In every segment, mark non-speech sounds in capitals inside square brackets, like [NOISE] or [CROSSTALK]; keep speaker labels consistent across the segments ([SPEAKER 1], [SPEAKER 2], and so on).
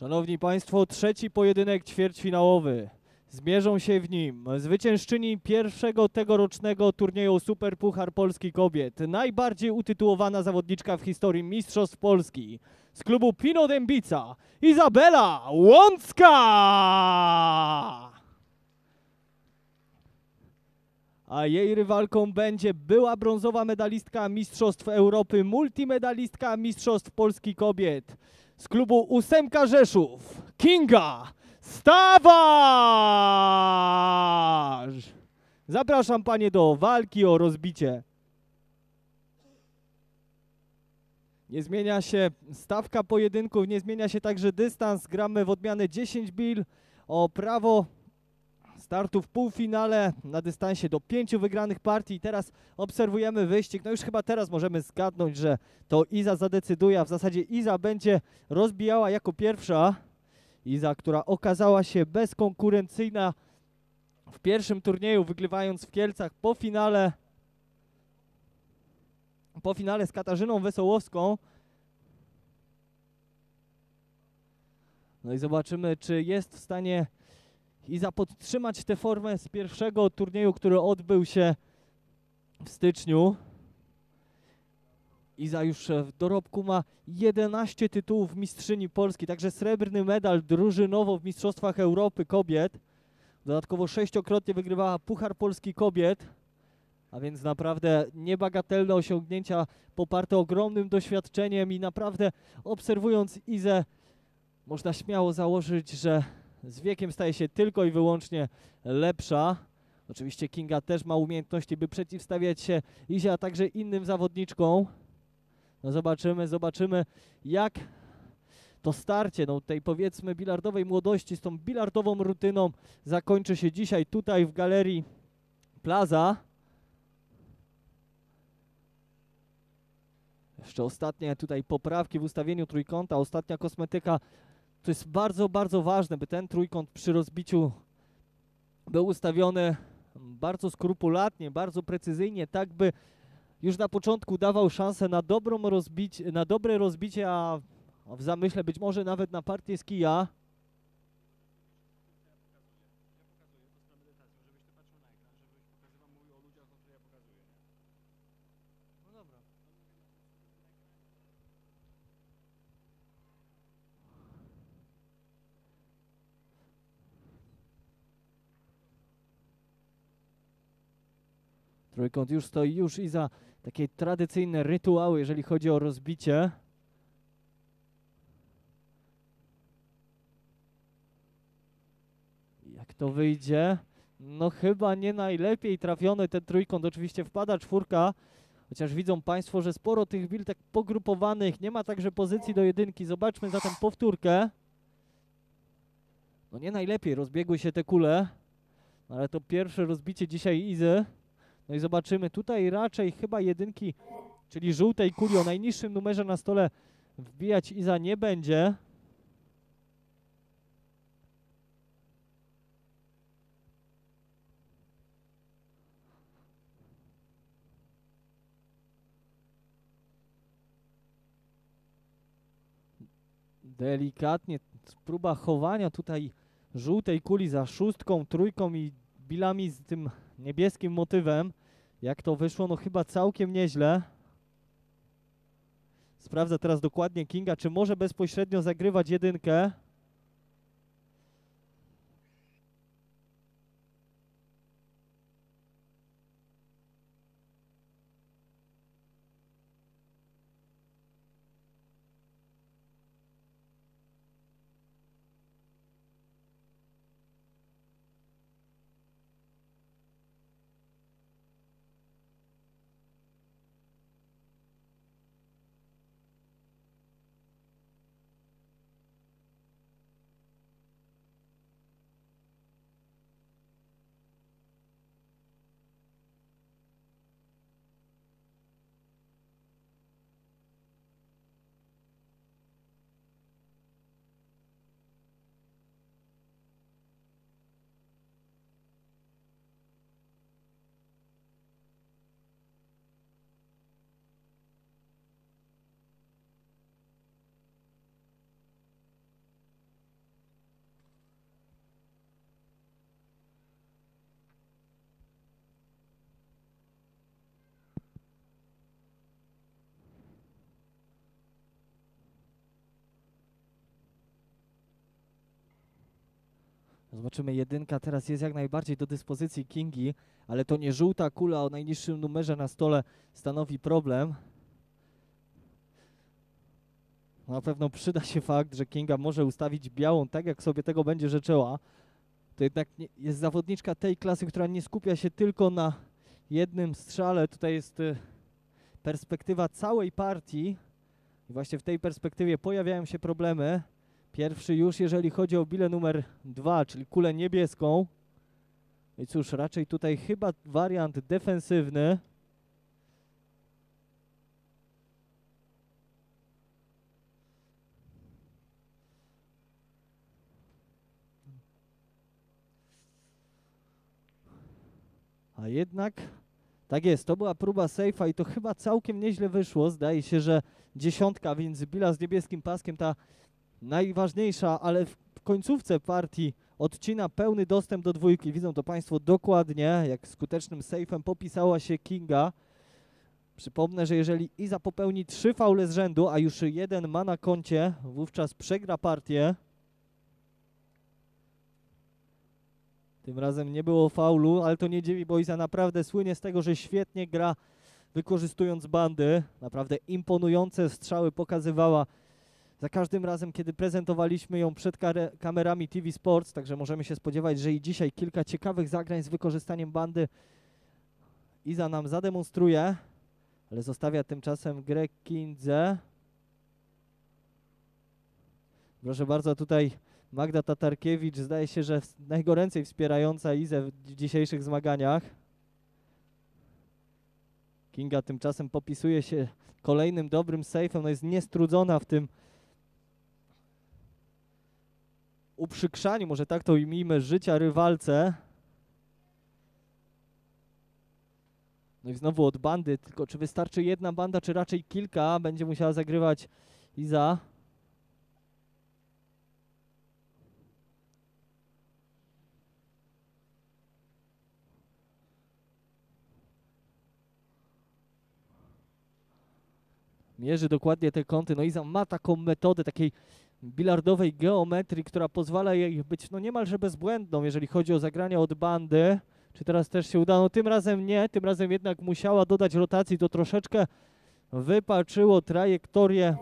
[SPEAKER 1] Szanowni Państwo, trzeci pojedynek ćwierćfinałowy. Zmierzą się w nim zwyciężczyni pierwszego tegorocznego turnieju Super Puchar Polski Kobiet, najbardziej utytułowana zawodniczka w historii Mistrzostw Polski z klubu Pino Dębica, Izabela Łącka! A jej rywalką będzie była brązowa medalistka Mistrzostw Europy, multimedalistka Mistrzostw Polski Kobiet z klubu Ósemka Rzeszów, Kinga Stawarz! Zapraszam panie do walki o rozbicie. Nie zmienia się stawka pojedynków, nie zmienia się także dystans. Gramy w odmianę 10 bil o prawo startu w półfinale na dystansie do pięciu wygranych partii. Teraz obserwujemy wyścig. No już chyba teraz możemy zgadnąć, że to Iza zadecyduje, a w zasadzie Iza będzie rozbijała jako pierwsza. Iza, która okazała się bezkonkurencyjna w pierwszym turnieju, wygrywając w Kielcach po finale po finale z Katarzyną Wesołowską. No i zobaczymy, czy jest w stanie Iza podtrzymać tę formę z pierwszego turnieju, który odbył się w styczniu. Iza już e, w dorobku ma 11 tytułów mistrzyni Polski, także srebrny medal drużynowo w Mistrzostwach Europy kobiet. Dodatkowo sześciokrotnie wygrywała Puchar Polski Kobiet, a więc naprawdę niebagatelne osiągnięcia poparte ogromnym doświadczeniem i naprawdę obserwując Izę można śmiało założyć, że z wiekiem staje się tylko i wyłącznie lepsza. Oczywiście Kinga też ma umiejętności, by przeciwstawiać się Izie, a także innym zawodniczkom. No zobaczymy, zobaczymy jak to starcie no, tej powiedzmy bilardowej młodości z tą bilardową rutyną zakończy się dzisiaj tutaj w galerii Plaza. Jeszcze ostatnie tutaj poprawki w ustawieniu trójkąta, ostatnia kosmetyka. To jest bardzo, bardzo ważne, by ten trójkąt przy rozbiciu był ustawiony bardzo skrupulatnie, bardzo precyzyjnie, tak by już na początku dawał szansę na, dobrą rozbicie, na dobre rozbicie, a w zamyśle być może nawet na partię z kija. Trójkąt już stoi już i za takie tradycyjne rytuały, jeżeli chodzi o rozbicie. Jak to wyjdzie? No chyba nie najlepiej trafiony ten trójkąt. Oczywiście wpada czwórka, chociaż widzą Państwo, że sporo tych bil tak pogrupowanych. Nie ma także pozycji do jedynki. Zobaczmy zatem powtórkę. No nie najlepiej rozbiegły się te kule, ale to pierwsze rozbicie dzisiaj Izy. No i zobaczymy, tutaj raczej chyba jedynki, czyli żółtej kuli o najniższym numerze na stole wbijać Iza nie będzie. Delikatnie próba chowania tutaj żółtej kuli za szóstką, trójką i bilami z tym niebieskim motywem. Jak to wyszło? No chyba całkiem nieźle. Sprawdzę teraz dokładnie Kinga, czy może bezpośrednio zagrywać jedynkę. Zobaczymy, jedynka teraz jest jak najbardziej do dyspozycji Kingi, ale to nie żółta kula o najniższym numerze na stole stanowi problem. Na pewno przyda się fakt, że Kinga może ustawić białą tak, jak sobie tego będzie życzyła. To jednak nie, jest zawodniczka tej klasy, która nie skupia się tylko na jednym strzale. Tutaj jest y, perspektywa całej partii. I właśnie w tej perspektywie pojawiają się problemy. Pierwszy już, jeżeli chodzi o bilę numer dwa, czyli kulę niebieską. I cóż, raczej tutaj chyba wariant defensywny. A jednak, tak jest, to była próba sejfa i to chyba całkiem nieźle wyszło. Zdaje się, że dziesiątka, więc bila z niebieskim paskiem, ta najważniejsza, ale w końcówce partii odcina pełny dostęp do dwójki. Widzą to Państwo dokładnie, jak skutecznym sejfem popisała się Kinga. Przypomnę, że jeżeli Iza popełni trzy faule z rzędu, a już jeden ma na koncie, wówczas przegra partię. Tym razem nie było faulu, ale to nie dziwi, bo Iza naprawdę słynie z tego, że świetnie gra wykorzystując bandy. Naprawdę imponujące strzały pokazywała za każdym razem, kiedy prezentowaliśmy ją przed kamerami TV Sports, także możemy się spodziewać, że i dzisiaj kilka ciekawych zagrań z wykorzystaniem bandy Iza nam zademonstruje, ale zostawia tymczasem grę Kindze. Proszę bardzo, tutaj Magda Tatarkiewicz zdaje się, że najgoręcej wspierająca Izę w dzisiejszych zmaganiach. Kinga tymczasem popisuje się kolejnym dobrym sejfem, no jest niestrudzona w tym uprzykrzaniu, może tak to ujmijmy, życia rywalce. No i znowu od bandy, tylko czy wystarczy jedna banda, czy raczej kilka, będzie musiała zagrywać Iza. Mierzy dokładnie te kąty. No Iza ma taką metodę takiej bilardowej geometrii, która pozwala jej być no niemalże bezbłędną, jeżeli chodzi o zagrania od bandy. Czy teraz też się uda? No tym razem nie, tym razem jednak musiała dodać rotacji, to troszeczkę wypaczyło trajektorię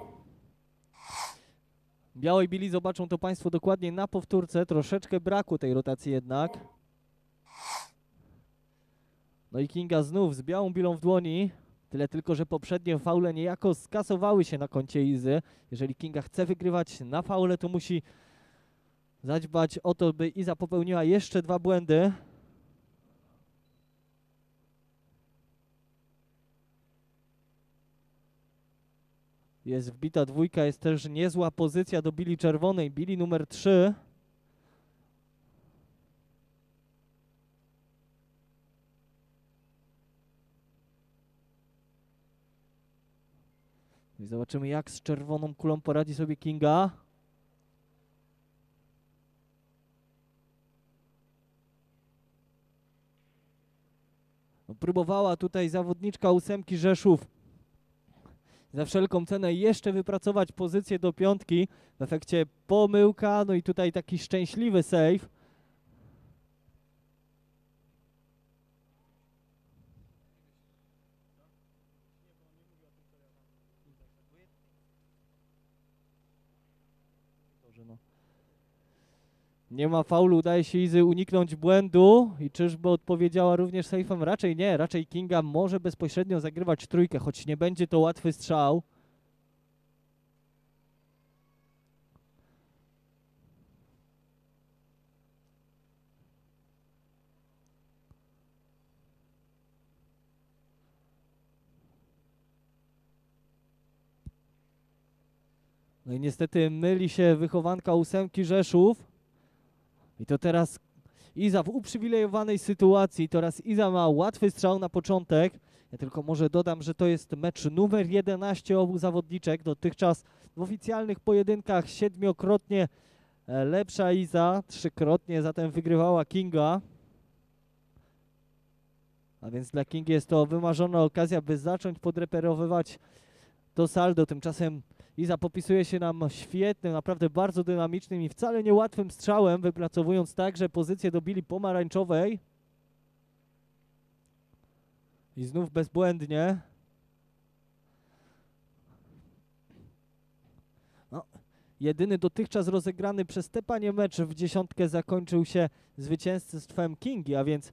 [SPEAKER 1] białej bili. Zobaczą to Państwo dokładnie na powtórce, troszeczkę brakło tej rotacji jednak. No i Kinga znów z białą bilą w dłoni. Tyle tylko, że poprzednie faule niejako skasowały się na koncie Izy. Jeżeli Kinga chce wygrywać na faule, to musi zadbać o to, by Iza popełniła jeszcze dwa błędy. Jest wbita dwójka, jest też niezła pozycja do bili czerwonej. Bili numer 3. I zobaczymy, jak z czerwoną kulą poradzi sobie Kinga. No, próbowała tutaj zawodniczka ósemki Rzeszów za wszelką cenę jeszcze wypracować pozycję do piątki. W efekcie pomyłka, no i tutaj taki szczęśliwy save. Dobrze, no. Nie ma faulu, udaje się Izy uniknąć błędu i czyżby odpowiedziała również sejfem? Raczej nie, raczej Kinga może bezpośrednio zagrywać trójkę, choć nie będzie to łatwy strzał. No i niestety myli się wychowanka ósemki Rzeszów. I to teraz Iza w uprzywilejowanej sytuacji. Teraz Iza ma łatwy strzał na początek. Ja tylko może dodam, że to jest mecz numer 11 obu zawodniczek. Dotychczas w oficjalnych pojedynkach siedmiokrotnie e, lepsza Iza, trzykrotnie zatem wygrywała Kinga. A więc dla Kingi jest to wymarzona okazja, by zacząć podreperowywać to saldo. Tymczasem Iza popisuje się nam świetnym, naprawdę bardzo dynamicznym i wcale niełatwym strzałem, wypracowując także pozycję do bili pomarańczowej. I znów bezbłędnie. No, jedyny dotychczas rozegrany przez te panie mecz w dziesiątkę zakończył się zwycięstwem Kingi, a więc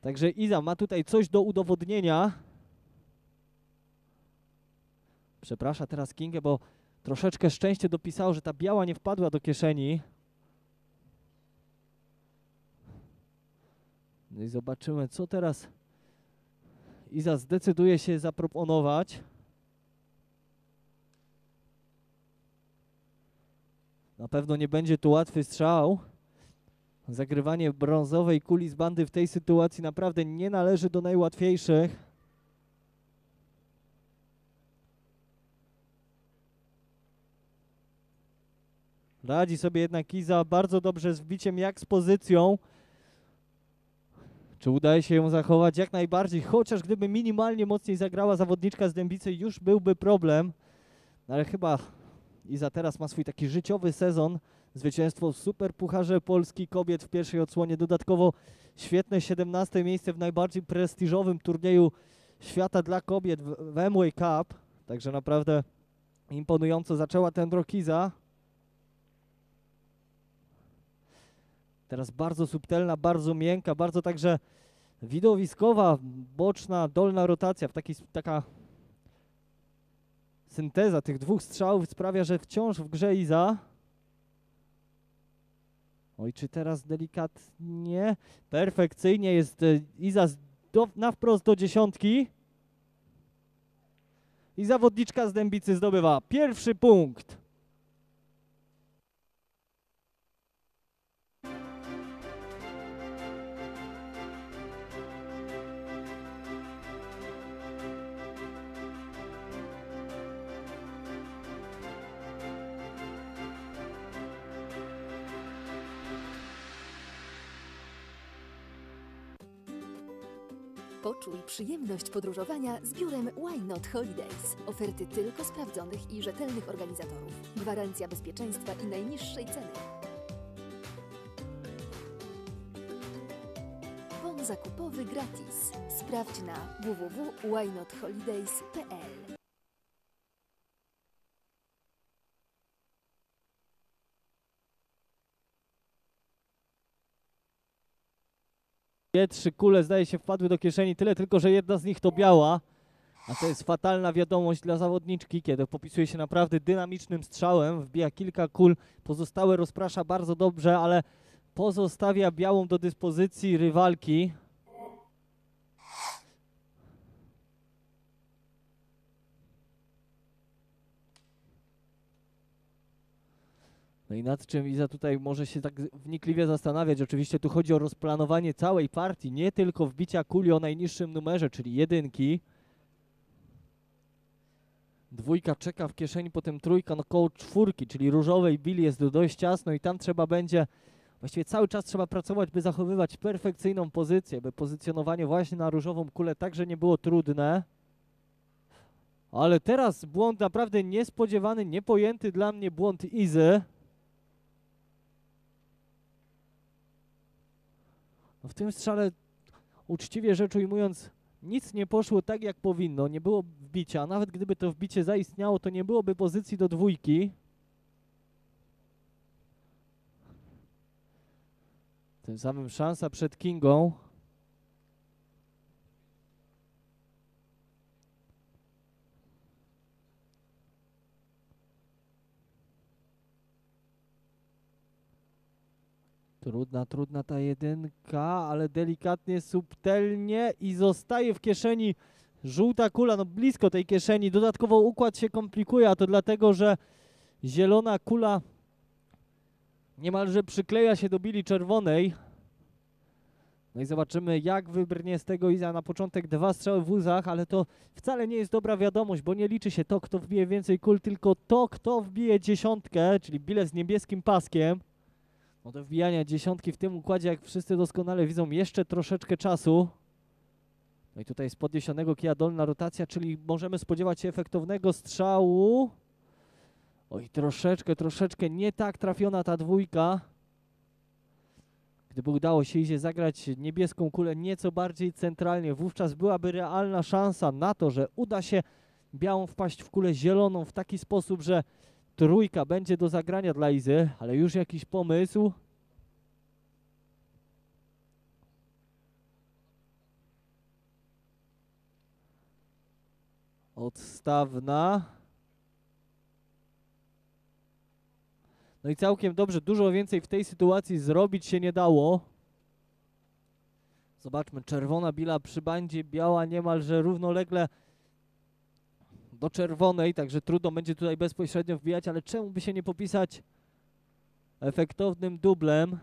[SPEAKER 1] także Iza ma tutaj coś do udowodnienia. Przepraszam teraz Kingę, bo troszeczkę szczęście dopisało, że ta biała nie wpadła do kieszeni. No i zobaczymy, co teraz Iza zdecyduje się zaproponować. Na pewno nie będzie tu łatwy strzał. Zagrywanie brązowej kuli z bandy w tej sytuacji naprawdę nie należy do najłatwiejszych. Radzi sobie jednak Iza bardzo dobrze z wbiciem, jak z pozycją. Czy udaje się ją zachować? Jak najbardziej, chociaż gdyby minimalnie mocniej zagrała zawodniczka z Dębicy, już byłby problem. No ale chyba Iza teraz ma swój taki życiowy sezon. Zwycięstwo Super Pucharze Polski kobiet w pierwszej odsłonie. Dodatkowo świetne 17 miejsce w najbardziej prestiżowym turnieju świata dla kobiet w, Cup. Także naprawdę imponująco zaczęła ten rok Iza. Teraz bardzo subtelna, bardzo miękka, bardzo także widowiskowa, boczna, dolna rotacja, w taki, taka synteza tych dwóch strzałów sprawia, że wciąż w grze Iza. Oj, czy teraz delikatnie, perfekcyjnie jest e, Iza do, na wprost do dziesiątki. I zawodniczka z Dębicy zdobywa pierwszy punkt.
[SPEAKER 2] Poczuj przyjemność podróżowania z biurem Why Not Holidays. Oferty tylko sprawdzonych i rzetelnych organizatorów. Gwarancja bezpieczeństwa i najniższej ceny. Bon zakupowy gratis. Sprawdź na www.whynotholidays.pl
[SPEAKER 1] trzy kule zdaje się wpadły do kieszeni, tyle tylko, że jedna z nich to biała. A to jest fatalna wiadomość dla zawodniczki, kiedy popisuje się naprawdę dynamicznym strzałem, wbija kilka kul, pozostałe rozprasza bardzo dobrze, ale pozostawia białą do dyspozycji rywalki. No i nad czym Iza tutaj może się tak wnikliwie zastanawiać. Oczywiście tu chodzi o rozplanowanie całej partii, nie tylko wbicia kuli o najniższym numerze, czyli jedynki. Dwójka czeka w kieszeni, potem trójka, no koło czwórki, czyli różowej bili jest dość ciasno i tam trzeba będzie, właściwie cały czas trzeba pracować, by zachowywać perfekcyjną pozycję, by pozycjonowanie właśnie na różową kulę także nie było trudne. Ale teraz błąd naprawdę niespodziewany, niepojęty dla mnie błąd Izy. W tym strzale, uczciwie rzecz ujmując, nic nie poszło tak jak powinno, nie było wbicia, nawet gdyby to wbicie zaistniało, to nie byłoby pozycji do dwójki. Tym samym szansa przed Kingą. Trudna, trudna ta jedynka, ale delikatnie, subtelnie i zostaje w kieszeni żółta kula, no blisko tej kieszeni. Dodatkowo układ się komplikuje, a to dlatego, że zielona kula niemalże przykleja się do bili czerwonej. No i zobaczymy, jak wybrnie z tego Iza. Na początek dwa strzały w łzach, ale to wcale nie jest dobra wiadomość, bo nie liczy się to, kto wbije więcej kul, tylko to, kto wbije dziesiątkę, czyli bilet z niebieskim paskiem. No wbijania dziesiątki w tym układzie, jak wszyscy doskonale widzą, jeszcze troszeczkę czasu. No i tutaj z podniesionego kija dolna rotacja, czyli możemy spodziewać się efektownego strzału. Oj, troszeczkę, troszeczkę nie tak trafiona ta dwójka. Gdyby udało się Izie zagrać niebieską kulę nieco bardziej centralnie, wówczas byłaby realna szansa na to, że uda się białą wpaść w kulę zieloną w taki sposób, że trójka będzie do zagrania dla Izy, ale już jakiś pomysł. Odstawna. No i całkiem dobrze, dużo więcej w tej sytuacji zrobić się nie dało. Zobaczmy, czerwona bila przy bandzie, biała niemalże równolegle do czerwonej, także trudno będzie tutaj bezpośrednio wbijać, ale czemu by się nie popisać efektownym dublem?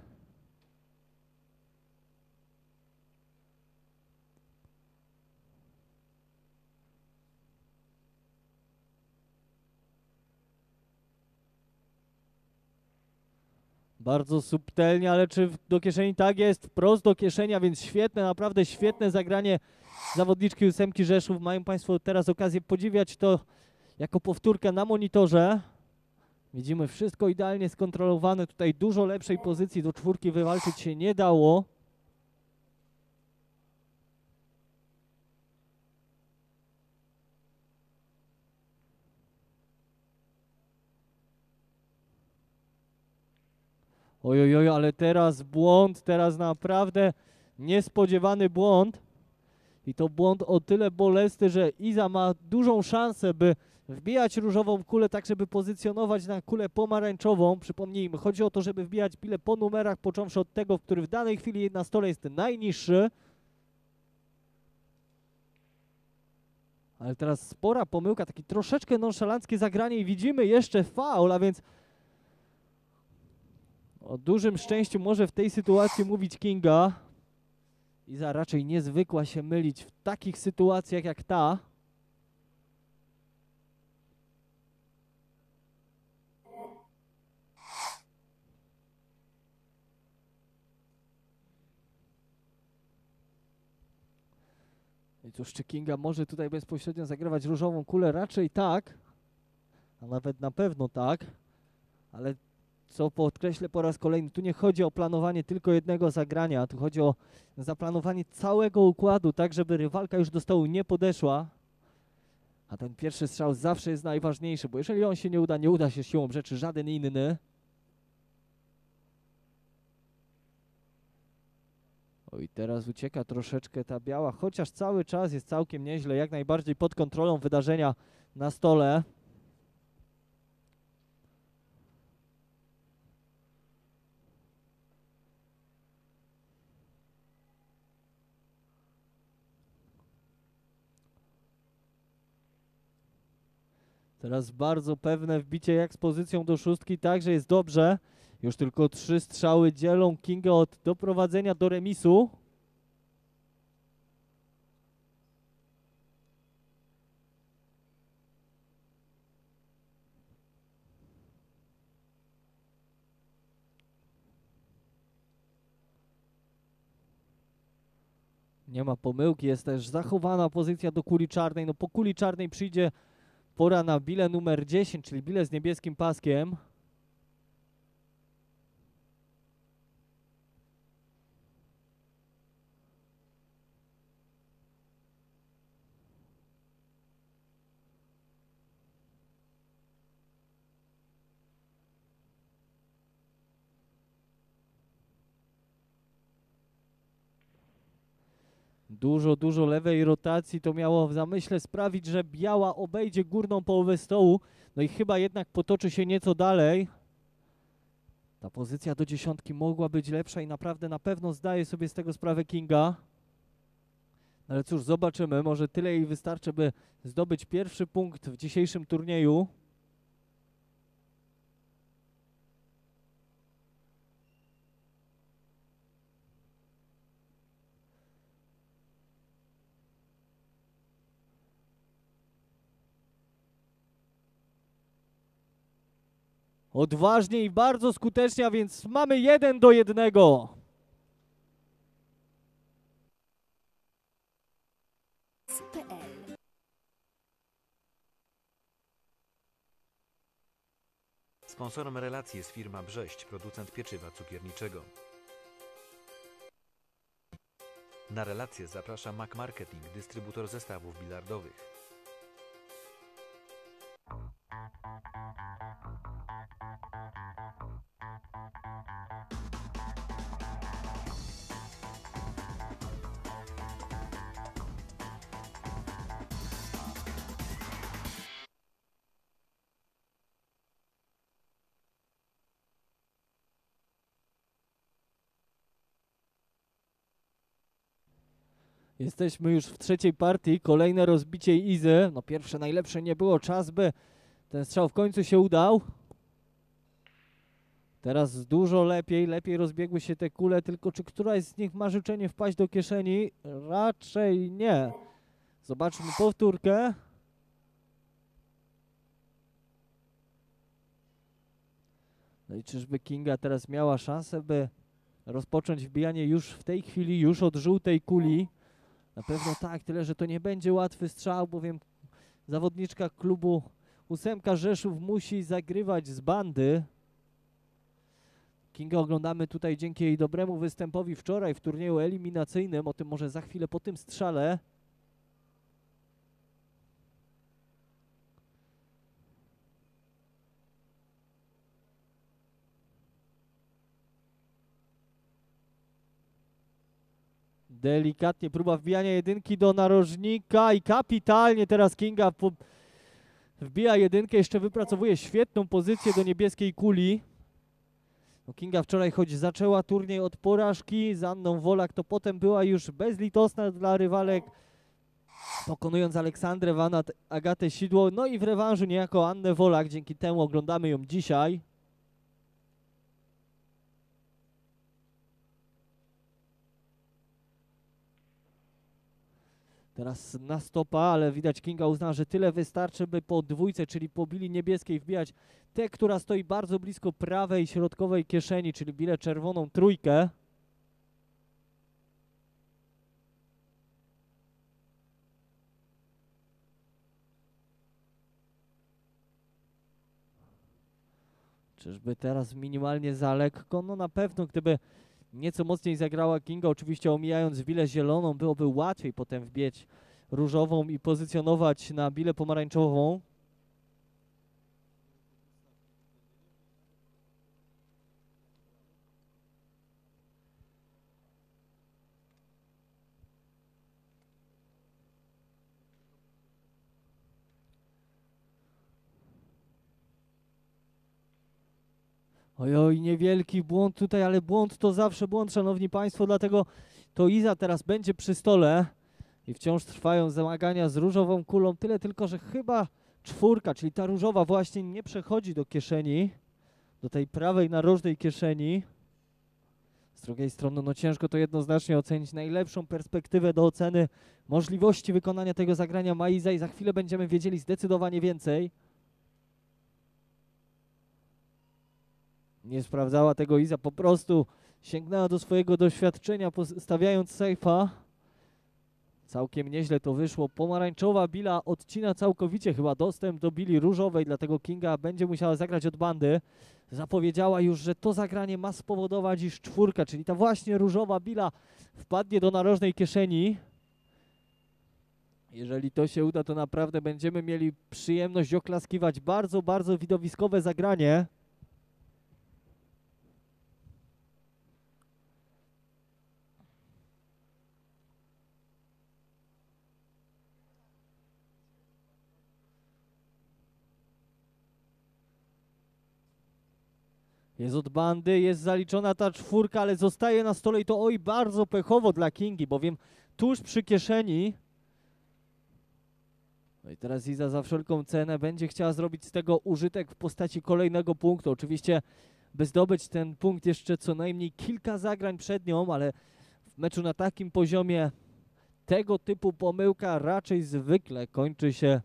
[SPEAKER 1] Bardzo subtelnie, ale czy do kieszeni? Tak jest, wprost do kieszeni, a więc świetne, naprawdę świetne zagranie zawodniczki ósemki Rzeszów. Mają Państwo teraz okazję podziwiać to jako powtórkę na monitorze. Widzimy wszystko idealnie skontrolowane. Tutaj dużo lepszej pozycji do czwórki wywalczyć się nie dało. Oj, oj, oj, ale teraz błąd, teraz naprawdę niespodziewany błąd. I to błąd o tyle bolesny, że Iza ma dużą szansę, by wbijać różową kulę, tak żeby pozycjonować na kulę pomarańczową. Przypomnijmy, chodzi o to, żeby wbijać bile po numerach, począwszy od tego, który w danej chwili na stole jest najniższy. Ale teraz spora pomyłka, taki troszeczkę nonszalanckie zagranie i widzimy jeszcze faul, a więc o dużym szczęściu może w tej sytuacji mówić Kinga. Iza raczej niezwykła się mylić w takich sytuacjach jak ta. I cóż, czy Kinga może tutaj bezpośrednio zagrywać różową kulę? Raczej tak, a nawet na pewno tak, ale co podkreślę po raz kolejny, tu nie chodzi o planowanie tylko jednego zagrania, tu chodzi o zaplanowanie całego układu, tak żeby rywalka już do stołu nie podeszła. A ten pierwszy strzał zawsze jest najważniejszy, bo jeżeli on się nie uda, nie uda się siłą rzeczy żaden inny. Oj, teraz ucieka troszeczkę ta biała, chociaż cały czas jest całkiem nieźle, jak najbardziej pod kontrolą wydarzenia na stole. Teraz bardzo pewne wbicie jak z pozycją do szóstki, także jest dobrze. Już tylko trzy strzały dzielą Kingę od doprowadzenia do remisu. Nie ma pomyłki, jest też zachowana pozycja do kuli czarnej. No po kuli czarnej przyjdzie Pora na bile numer 10, czyli bile z niebieskim paskiem. Dużo, dużo lewej rotacji to miało w zamyśle sprawić, że biała obejdzie górną połowę stołu. No i chyba jednak potoczy się nieco dalej. Ta pozycja do dziesiątki mogła być lepsza i naprawdę na pewno zdaje sobie z tego sprawę Kinga. Ale cóż, zobaczymy. Może tyle jej wystarczy, by zdobyć pierwszy punkt w dzisiejszym turnieju. Odważnie i bardzo skutecznie, a więc mamy jeden do jednego.
[SPEAKER 2] PL.
[SPEAKER 3] Sponsorem relacji jest firma Brześć, producent pieczywa cukierniczego. Na relację zaprasza Mac Marketing, dystrybutor zestawów bilardowych.
[SPEAKER 1] Jesteśmy już w trzeciej partii, kolejne rozbicie Izy. No pierwsze najlepsze nie było, czas by ten strzał w końcu się udał. Teraz dużo lepiej, lepiej rozbiegły się te kule, tylko czy któraś z nich ma życzenie wpaść do kieszeni? Raczej nie. Zobaczmy powtórkę. No i czyżby Kinga teraz miała szansę, by rozpocząć wbijanie już w tej chwili, już od żółtej kuli? Na pewno tak, tyle że to nie będzie łatwy strzał, bowiem zawodniczka klubu ósemka Rzeszów musi zagrywać z bandy. Kinga oglądamy tutaj dzięki jej dobremu występowi wczoraj w turnieju eliminacyjnym, o tym może za chwilę po tym strzale. Delikatnie próba wbijania jedynki do narożnika i kapitalnie teraz Kinga wbija jedynkę, jeszcze wypracowuje świetną pozycję do niebieskiej kuli. No Kinga wczoraj choć zaczęła turniej od porażki z Anną Wolak, to potem była już bezlitosna dla rywalek, pokonując Aleksandrę Wanat, Agatę Sidło, no i w rewanżu niejako Annę Wolak, dzięki temu oglądamy ją dzisiaj. Teraz na stopa, ale widać Kinga uzna, że tyle wystarczy, by po dwójce, czyli po bili niebieskiej wbijać tę, która stoi bardzo blisko prawej środkowej kieszeni, czyli bilę czerwoną trójkę. Czyżby teraz minimalnie za lekko? No na pewno, gdyby nieco mocniej zagrała Kinga, oczywiście omijając bilę zieloną, byłoby łatwiej potem wbić różową i pozycjonować na bilę pomarańczową. Ojoj, niewielki błąd tutaj, ale błąd to zawsze błąd, szanowni państwo, dlatego to Iza teraz będzie przy stole i wciąż trwają zmagania z różową kulą, tyle tylko, że chyba czwórka, czyli ta różowa właśnie nie przechodzi do kieszeni, do tej prawej narożnej kieszeni. Z drugiej strony, no ciężko to jednoznacznie ocenić. Najlepszą perspektywę do oceny możliwości wykonania tego zagrania ma Iza i za chwilę będziemy wiedzieli zdecydowanie więcej. Nie sprawdzała tego Iza, po prostu sięgnęła do swojego doświadczenia, stawiając sejfa. Całkiem nieźle to wyszło. Pomarańczowa Billa odcina całkowicie chyba dostęp do Bili różowej, dlatego Kinga będzie musiała zagrać od bandy. Zapowiedziała już, że to zagranie ma spowodować, iż czwórka, czyli ta właśnie różowa Billa wpadnie do narożnej kieszeni. Jeżeli to się uda, to naprawdę będziemy mieli przyjemność oklaskiwać bardzo, bardzo widowiskowe zagranie. Jest od bandy, jest zaliczona ta czwórka, ale zostaje na stole i to oj bardzo pechowo dla Kingi, bowiem tuż przy kieszeni. No i teraz Iza za wszelką cenę będzie chciała zrobić z tego użytek w postaci kolejnego punktu. Oczywiście by zdobyć ten punkt jeszcze co najmniej kilka zagrań przed nią, ale w meczu na takim poziomie tego typu pomyłka raczej zwykle kończy się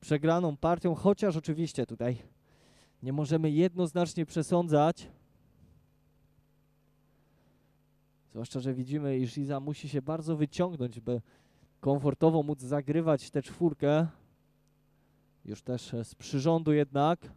[SPEAKER 1] przegraną partią, chociaż oczywiście tutaj nie możemy jednoznacznie przesądzać. Zwłaszcza, że widzimy, iż Iza musi się bardzo wyciągnąć, by komfortowo móc zagrywać tę czwórkę. Już też z przyrządu jednak.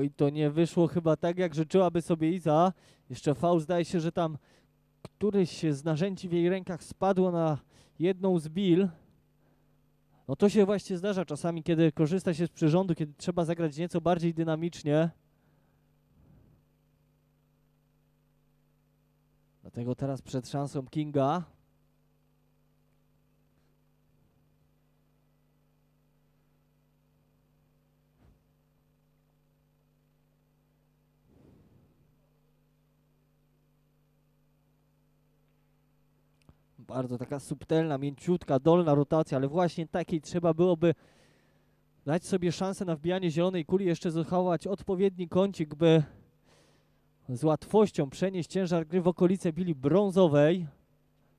[SPEAKER 1] Oj, to nie wyszło chyba tak, jak życzyłaby sobie Iza. Jeszcze faul zdaje się, że tam któryś z narzędzi w jej rękach spadło na jedną z bil. No to się właśnie zdarza czasami, kiedy korzysta się z przyrządu, kiedy trzeba zagrać nieco bardziej dynamicznie. Dlatego teraz przed szansą Kinga. Bardzo taka subtelna, mięciutka, dolna rotacja, ale właśnie takiej trzeba byłoby dać sobie szansę na wbijanie zielonej kuli, jeszcze zachować odpowiedni kącik, by z łatwością przenieść ciężar gry w okolice bili brązowej.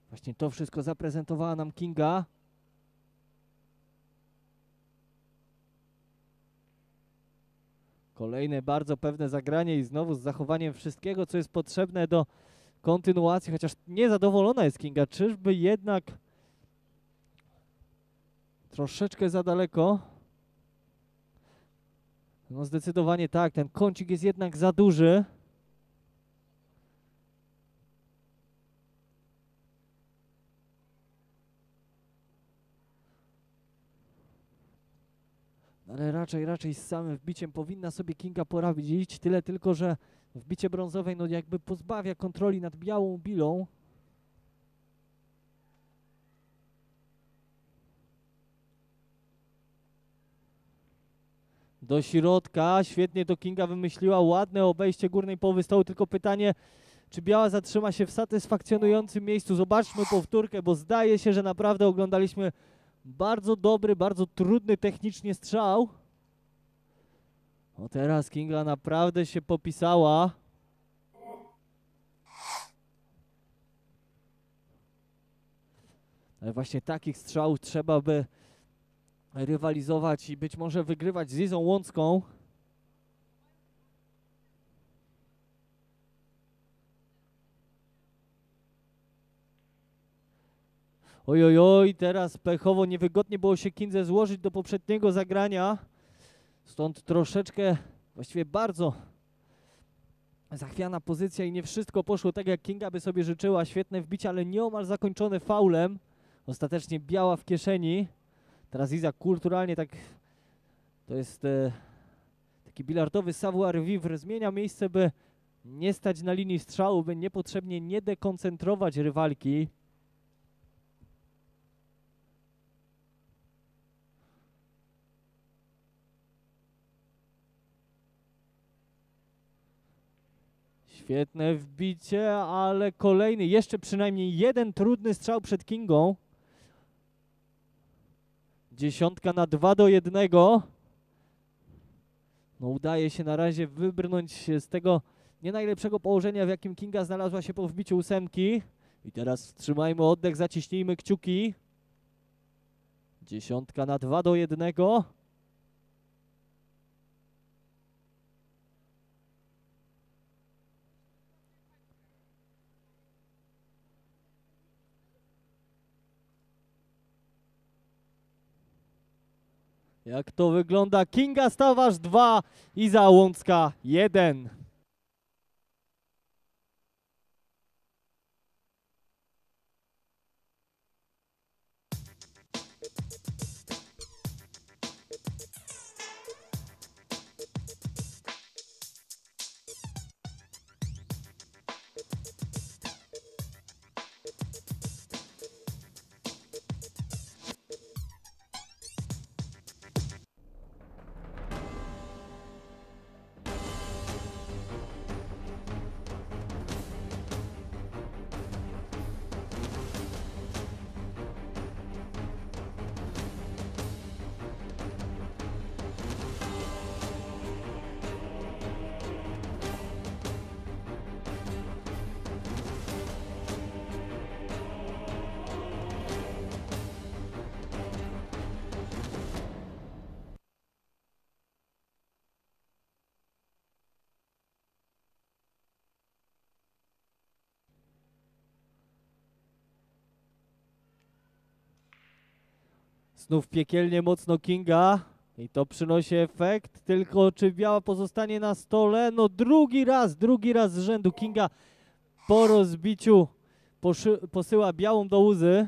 [SPEAKER 1] Właśnie to wszystko zaprezentowała nam Kinga. Kolejne bardzo pewne zagranie i znowu z zachowaniem wszystkiego, co jest potrzebne do kontynuacji, chociaż niezadowolona jest Kinga. Czyżby jednak troszeczkę za daleko? No zdecydowanie tak, ten kącik jest jednak za duży. Ale raczej, raczej z samym wbiciem powinna sobie Kinga poradzić. Tyle tylko, że wbicie brązowej no jakby pozbawia kontroli nad białą bilą. Do środka, świetnie to Kinga wymyśliła, ładne obejście górnej połowy stołu, tylko pytanie, czy biała zatrzyma się w satysfakcjonującym miejscu. Zobaczmy powtórkę, bo zdaje się, że naprawdę oglądaliśmy bardzo dobry, bardzo trudny technicznie strzał. O teraz Kinga naprawdę się popisała. Ale właśnie takich strzałów trzeba by rywalizować i być może wygrywać z Izą Łącką. Oj, oj, oj, teraz pechowo niewygodnie było się Kindze złożyć do poprzedniego zagrania. Stąd troszeczkę, właściwie bardzo zachwiana pozycja i nie wszystko poszło tak, jak Kinga by sobie życzyła. Świetne wbicie, ale nieomal zakończone faulem. Ostatecznie biała w kieszeni. Teraz Iza kulturalnie tak, to jest e, taki bilardowy savoir vivre. Zmienia miejsce, by nie stać na linii strzału, by niepotrzebnie nie dekoncentrować rywalki. Świetne wbicie, ale kolejny, jeszcze przynajmniej jeden trudny strzał przed Kingą. Dziesiątka na 2 do 1. No udaje się na razie wybrnąć z tego nie najlepszego położenia, w jakim Kinga znalazła się po wbiciu ósemki. I teraz wstrzymajmy oddech, zaciśnijmy kciuki. Dziesiątka na 2 do 1. Jak to wygląda? Kinga Stawarz 2, Iza Łącka 1. Znów piekielnie mocno Kinga. I to przynosi efekt, tylko czy biała pozostanie na stole? No drugi raz, drugi raz z rzędu Kinga po rozbiciu posyła białą do łzy.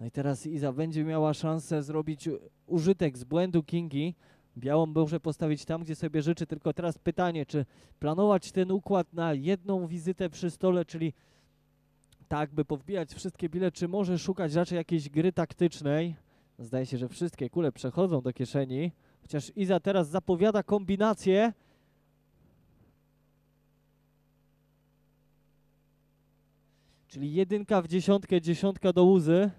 [SPEAKER 1] No i teraz Iza będzie miała szansę zrobić użytek z błędu Kingi. Białą może postawić tam, gdzie sobie życzy, tylko teraz pytanie, czy planować ten układ na jedną wizytę przy stole, czyli tak, by powbijać wszystkie bile, czy może szukać raczej jakiejś gry taktycznej. Zdaje się, że wszystkie kule przechodzą do kieszeni, chociaż Iza teraz zapowiada kombinację. Czyli jedynka w dziesiątkę, dziesiątka do łzy.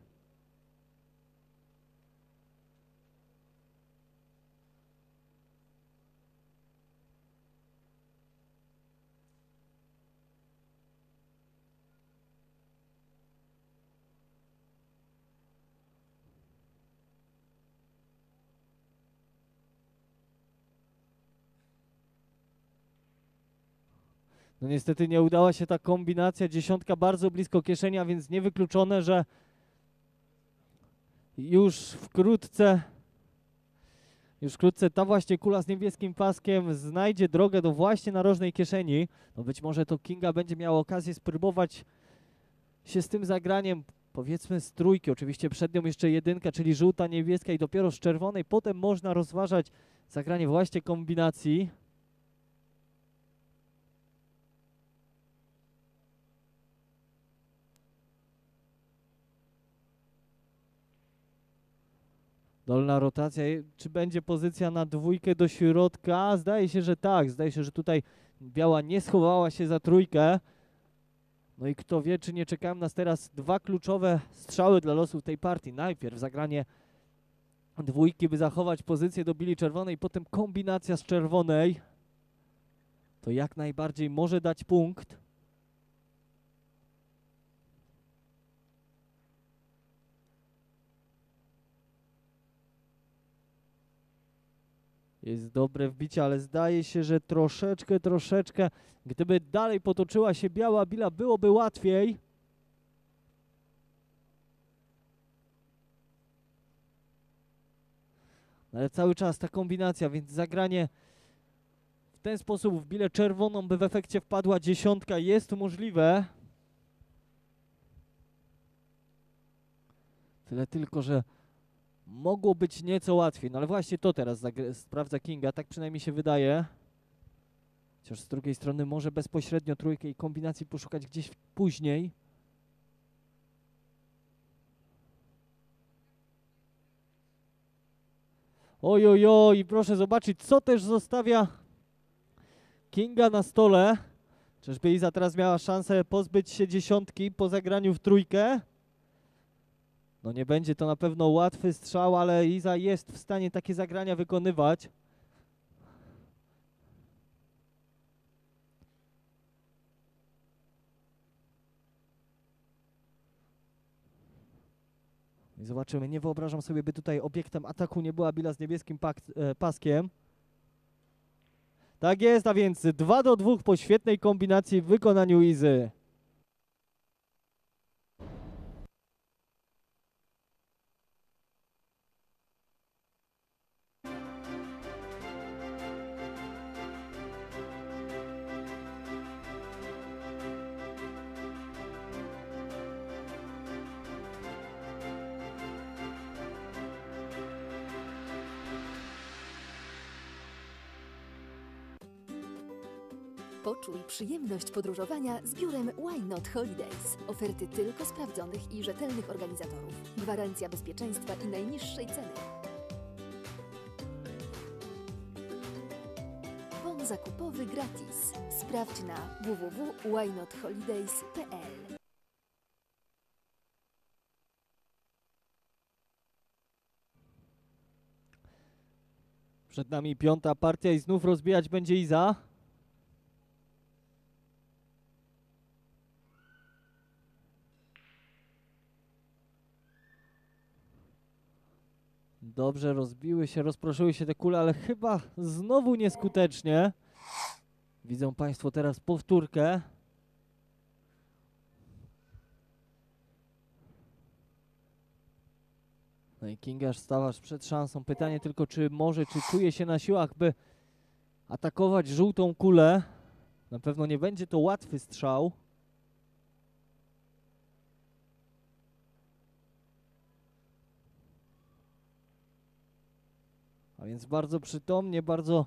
[SPEAKER 1] No niestety nie udała się ta kombinacja. Dziesiątka bardzo blisko kieszenia, więc niewykluczone, że już wkrótce już wkrótce ta właśnie kula z niebieskim paskiem znajdzie drogę do właśnie narożnej kieszeni. No być może to Kinga będzie miała okazję spróbować się z tym zagraniem, powiedzmy z trójki. Oczywiście przed nią jeszcze jedynka, czyli żółta, niebieska i dopiero z czerwonej. Potem można rozważać zagranie właśnie kombinacji. Dolna rotacja, czy będzie pozycja na dwójkę do środka? Zdaje się, że tak. Zdaje się, że tutaj biała nie schowała się za trójkę. No i kto wie, czy nie czekają nas teraz dwa kluczowe strzały dla losów tej partii. Najpierw zagranie dwójki, by zachować pozycję do bili czerwonej, potem kombinacja z czerwonej. To jak najbardziej może dać punkt. Jest dobre wbicie, ale zdaje się, że troszeczkę, troszeczkę, gdyby dalej potoczyła się biała bila, byłoby łatwiej. Ale cały czas ta kombinacja, więc zagranie w ten sposób w bilę czerwoną, by w efekcie wpadła dziesiątka, jest możliwe. Tyle tylko, że mogło być nieco łatwiej. No ale właśnie to teraz sprawdza Kinga, tak przynajmniej się wydaje. Chociaż z drugiej strony może bezpośrednio trójkę i kombinacji poszukać gdzieś później. Oj, oj, oj, proszę zobaczyć, co też zostawia Kinga na stole. Czyżby Iza teraz miała szansę pozbyć się dziesiątki po zagraniu w trójkę? No nie będzie to na pewno łatwy strzał, ale Iza jest w stanie takie zagrania wykonywać. I zobaczymy, nie wyobrażam sobie, by tutaj obiektem ataku nie była Bila z niebieskim e, paskiem. Tak jest, a więc 2 do 2 po świetnej kombinacji w wykonaniu Izy.
[SPEAKER 2] Przyjemność podróżowania z biurem Why Not Holidays. Oferty tylko sprawdzonych i rzetelnych organizatorów. Gwarancja bezpieczeństwa i najniższej ceny. Bon zakupowy gratis. Sprawdź na www.whynotholidays.pl
[SPEAKER 1] Przed nami piąta partia i znów rozbijać będzie Iza. Dobrze, rozbiły się, rozproszyły się te kule, ale chyba znowu nieskutecznie. Widzą Państwo teraz powtórkę. No i stawasz przed szansą. Pytanie tylko, czy może, czy czuje się na siłach, by atakować żółtą kulę. Na pewno nie będzie to łatwy strzał. A więc bardzo przytomnie, bardzo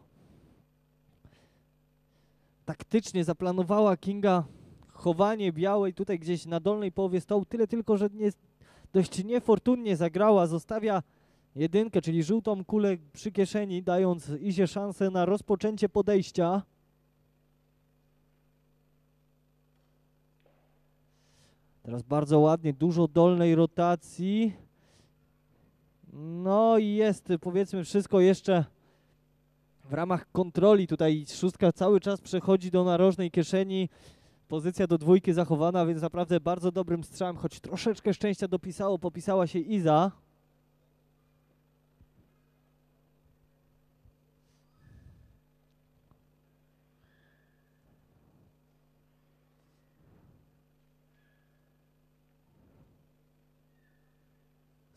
[SPEAKER 1] taktycznie zaplanowała Kinga chowanie białej tutaj gdzieś na dolnej połowie stołu. Tyle tylko, że nie, dość niefortunnie zagrała. Zostawia jedynkę, czyli żółtą kulę przy kieszeni, dając Izie szansę na rozpoczęcie podejścia. Teraz bardzo ładnie, dużo dolnej rotacji. No i jest powiedzmy wszystko jeszcze w ramach kontroli. Tutaj szóstka cały czas przechodzi do narożnej kieszeni. Pozycja do dwójki zachowana, więc naprawdę bardzo dobrym strzałem, choć troszeczkę szczęścia dopisało, popisała się Iza.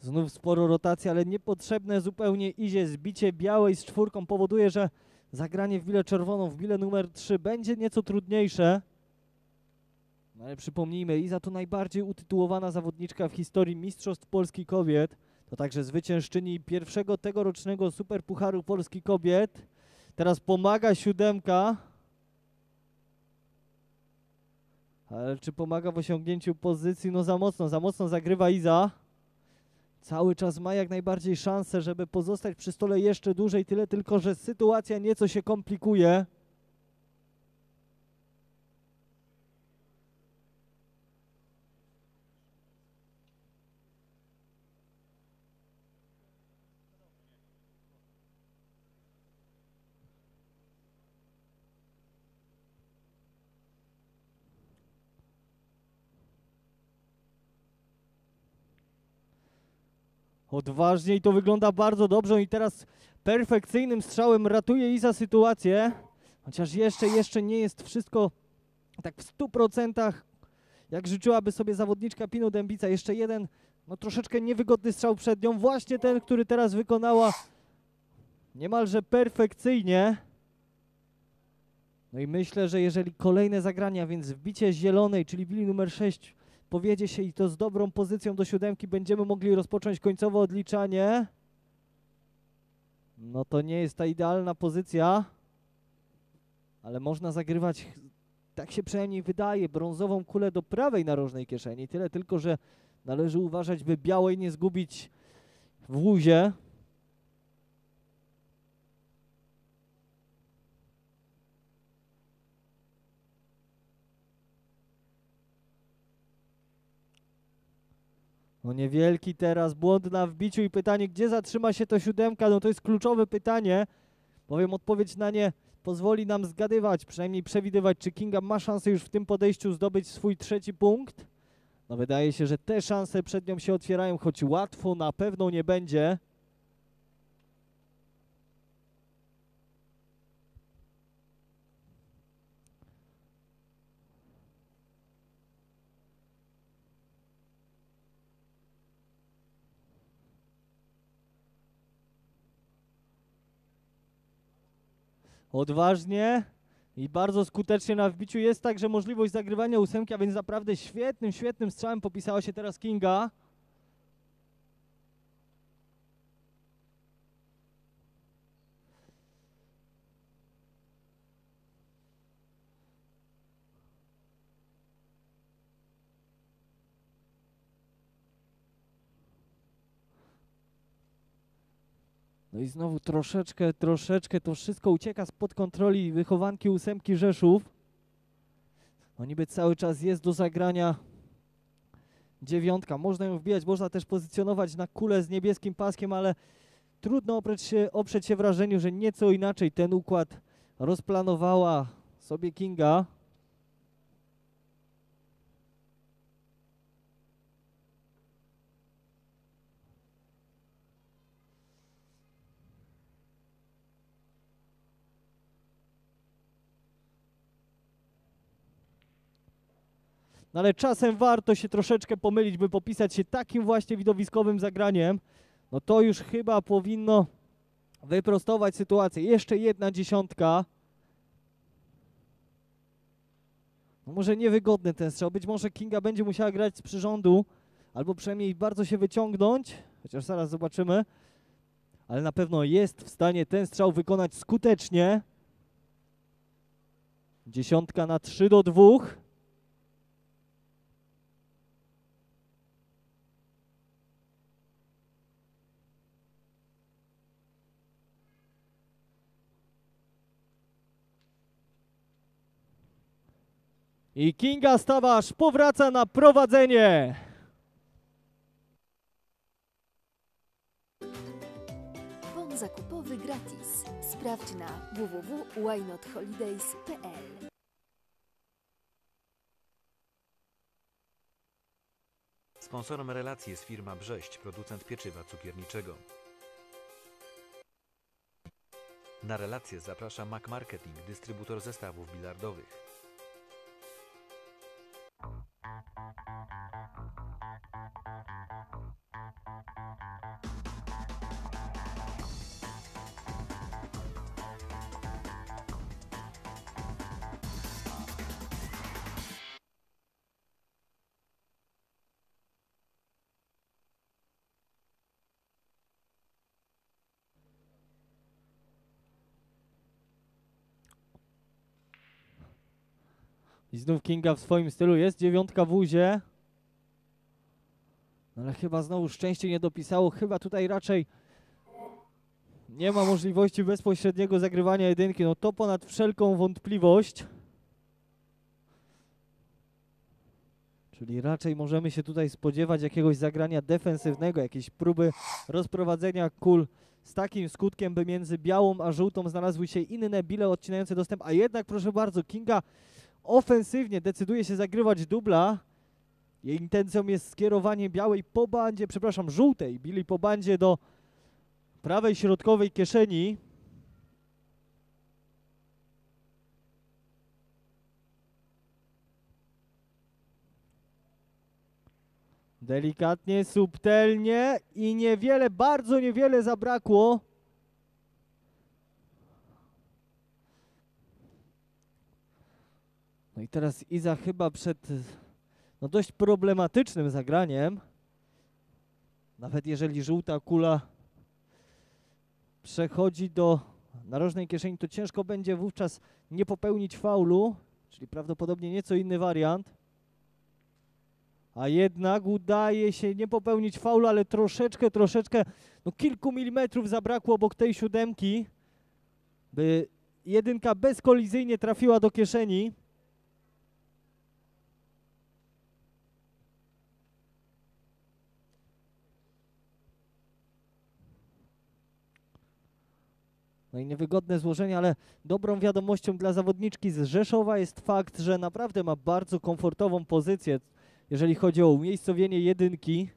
[SPEAKER 1] Znów sporo rotacji, ale niepotrzebne zupełnie idzie. Zbicie białej z czwórką powoduje, że zagranie w bilę czerwoną, w bilę numer 3 będzie nieco trudniejsze. No ale przypomnijmy, Iza to najbardziej utytułowana zawodniczka w historii Mistrzostw Polski Kobiet. To także zwyciężczyni pierwszego tegorocznego Superpucharu Polski Kobiet. Teraz pomaga siódemka. Ale czy pomaga w osiągnięciu pozycji? No za mocno, za mocno zagrywa Iza. Cały czas ma jak najbardziej szansę, żeby pozostać przy stole jeszcze dłużej, tyle tylko, że sytuacja nieco się komplikuje. Odważnie i to wygląda bardzo dobrze i teraz perfekcyjnym strzałem ratuje Iza sytuację. Chociaż jeszcze, jeszcze nie jest wszystko tak w 100% jak życzyłaby sobie zawodniczka Pinu Dębica. Jeszcze jeden, no troszeczkę niewygodny strzał przed nią. Właśnie ten, który teraz wykonała niemalże perfekcyjnie. No i myślę, że jeżeli kolejne zagrania, więc wbicie zielonej, czyli bili numer 6 powiedzie się i to z dobrą pozycją do siódemki będziemy mogli rozpocząć końcowe odliczanie. No to nie jest ta idealna pozycja, ale można zagrywać, tak się przynajmniej wydaje, brązową kulę do prawej narożnej kieszeni. Tyle tylko, że należy uważać, by białej nie zgubić w łuzie. No niewielki teraz błąd na wbiciu i pytanie, gdzie zatrzyma się to siódemka, no to jest kluczowe pytanie, bowiem odpowiedź na nie pozwoli nam zgadywać, przynajmniej przewidywać, czy Kinga ma szansę już w tym podejściu zdobyć swój trzeci punkt. No wydaje się, że te szanse przed nią się otwierają, choć łatwo na pewno nie będzie. Odważnie i bardzo skutecznie na wbiciu jest także możliwość zagrywania ósemki, a więc naprawdę świetnym, świetnym strzałem popisała się teraz Kinga. No i znowu troszeczkę, troszeczkę to wszystko ucieka spod kontroli wychowanki ósemki Rzeszów. No niby cały czas jest do zagrania dziewiątka. Można ją wbijać, można też pozycjonować na kulę z niebieskim paskiem, ale trudno oprzeć się, oprzeć się wrażeniu, że nieco inaczej ten układ rozplanowała sobie Kinga. No ale czasem warto się troszeczkę pomylić, by popisać się takim właśnie widowiskowym zagraniem. No to już chyba powinno wyprostować sytuację. Jeszcze jedna dziesiątka. No może niewygodny ten strzał. Być może Kinga będzie musiała grać z przyrządu, albo przynajmniej bardzo się wyciągnąć, chociaż zaraz zobaczymy. Ale na pewno jest w stanie ten strzał wykonać skutecznie. Dziesiątka na 3 do 2. I Kinga Stawarz powraca na prowadzenie.
[SPEAKER 2] Bon zakupowy gratis. Sprawdź na www.whynotholidays.pl
[SPEAKER 3] Sponsorem relacji jest firma Brześć, producent pieczywa cukierniczego. Na relację zaprasza Mac Marketing, dystrybutor zestawów bilardowych. Thank you.
[SPEAKER 1] I znów Kinga w swoim stylu jest. Dziewiątka w uzie. No ale chyba znowu szczęście nie dopisało. Chyba tutaj raczej nie ma możliwości bezpośredniego zagrywania jedynki. No to ponad wszelką wątpliwość. Czyli raczej możemy się tutaj spodziewać jakiegoś zagrania defensywnego, jakiejś próby rozprowadzenia kul z takim skutkiem, by między białą a żółtą znalazły się inne bile odcinające dostęp. A jednak, proszę bardzo, Kinga ofensywnie decyduje się zagrywać dubla. Jej intencją jest skierowanie białej po bandzie, przepraszam, żółtej, bili po bandzie do prawej środkowej kieszeni. Delikatnie, subtelnie i niewiele, bardzo niewiele zabrakło. No i teraz Iza chyba przed no dość problematycznym zagraniem. Nawet jeżeli żółta kula przechodzi do narożnej kieszeni, to ciężko będzie wówczas nie popełnić faulu, czyli prawdopodobnie nieco inny wariant. A jednak udaje się nie popełnić faulu, ale troszeczkę, troszeczkę, no kilku milimetrów zabrakło obok tej siódemki, by jedynka bezkolizyjnie trafiła do kieszeni. No i niewygodne złożenie, ale dobrą wiadomością dla zawodniczki z Rzeszowa jest fakt, że naprawdę ma bardzo komfortową pozycję, jeżeli chodzi o umiejscowienie jedynki.